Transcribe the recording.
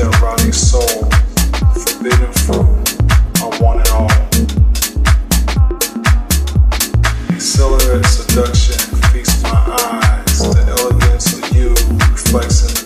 That rotting soul, forbidden fruit, I want it all. Seduction, feast my eyes, the elegance of you reflects in